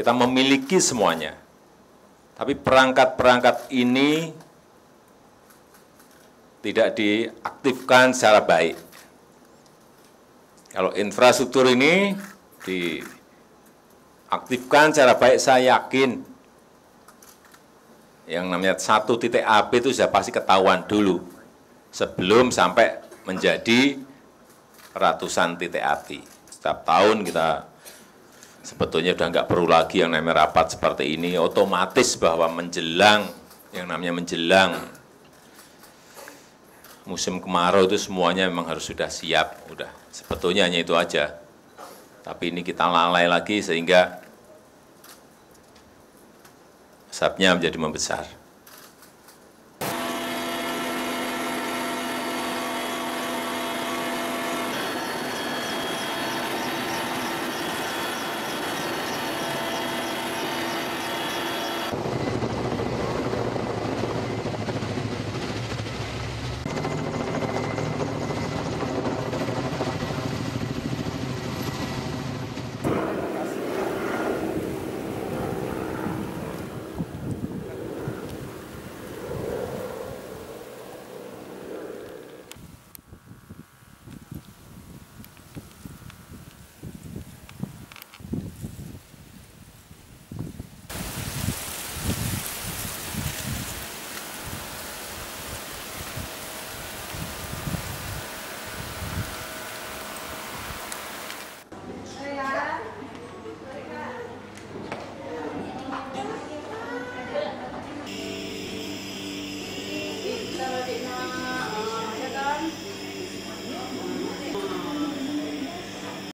kita memiliki semuanya. Tapi perangkat-perangkat ini tidak diaktifkan secara baik. Kalau infrastruktur ini diaktifkan secara baik, saya yakin yang namanya satu titik api itu sudah pasti ketahuan dulu sebelum sampai menjadi ratusan titik api. Setiap tahun kita sebetulnya sudah nggak perlu lagi yang namanya rapat seperti ini, otomatis bahwa menjelang, yang namanya menjelang musim kemarau itu semuanya memang harus sudah siap, udah sebetulnya hanya itu aja. Tapi ini kita lalai lagi sehingga asapnya menjadi membesar.